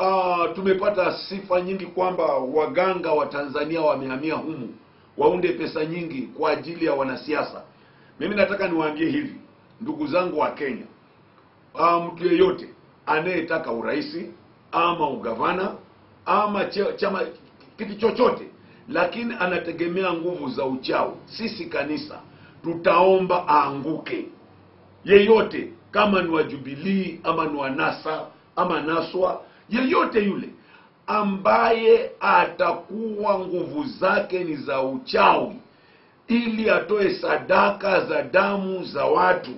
uh, tumepata sifa nyingi kwamba waganga wa Tanzania wamehamia humu. Waunde pesa nyingi kwa ajili ya wanasiasa. Mimi nataka niwaambie hivi, ndugu zangu wa Kenya, uh, mtu yeyote anayetaka uraisi ama ugavana ama chama kitu chochote, lakini anategemea nguvu za uchawi, sisi kanisa tutaomba aanguke. Yeyote kama ni wa Jubilee ama ni wa NASA ama Naswa, yeyote yule ambaye atakuwa nguvu zake ni za uchawi, ili atoe sadaka za damu za watu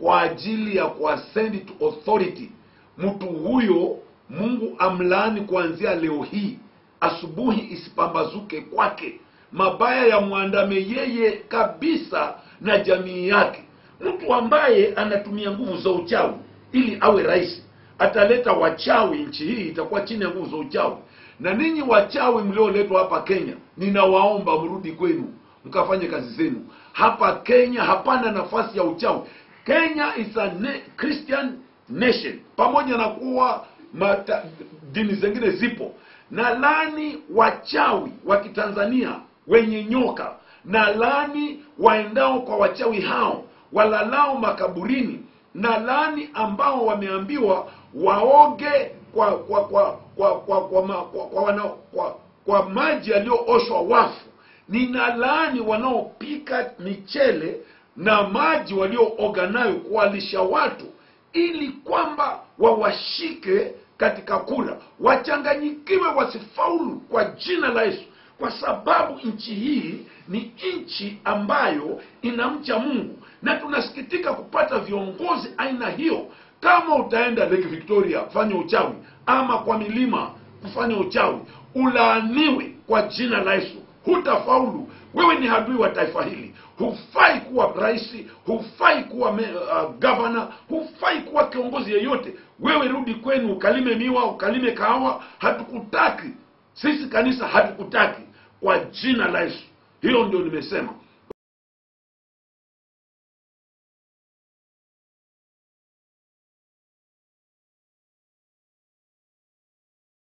kwa ajili ya kuascend to authority, mtu huyo Mungu amlaani kuanzia leo hii, asubuhi isipambazuke kwake, mabaya yamwandame yeye kabisa na jamii yake. Mtu ambaye anatumia nguvu za uchawi ili awe rais ataleta wachawi, nchi hii itakuwa chini ya nguvu za uchawi. Na ninyi wachawi mlioletwa hapa Kenya, ninawaomba mrudi kwenu mkafanye kazi zenu. Hapa Kenya hapana nafasi ya uchawi. Kenya is a ne Christian nation, pamoja na kuwa dini zingine zipo na lani wachawi wa Kitanzania wenye nyoka na lani waendao kwa wachawi hao walalao makaburini na lani ambao wameambiwa waoge kwa kwa kwa kwa kwa kwa, kwa, kwa, kwa, kwa maji yaliyooshwa wafu. Nina laani wanaopika michele na maji waliooga nayo kuwalisha watu ili kwamba wawashike katika kura, wachanganyikiwe, wasifaulu kwa jina la Yesu, kwa sababu nchi hii ni nchi ambayo inamcha Mungu, na tunasikitika kupata viongozi aina hiyo. Kama utaenda Lake Victoria kufanya uchawi ama kwa milima kufanya uchawi, ulaaniwe kwa jina la Yesu, hutafaulu. Wewe ni adui wa taifa hili, hufai kuwa rais, hufai kuwa me, uh, gavana, hufai kuwa kiongozi yeyote. Wewe rudi kwenu, ukalime miwa, ukalime kahawa. Hatukutaki sisi kanisa, hatukutaki kwa jina la Yesu. Hiyo ndio nimesema.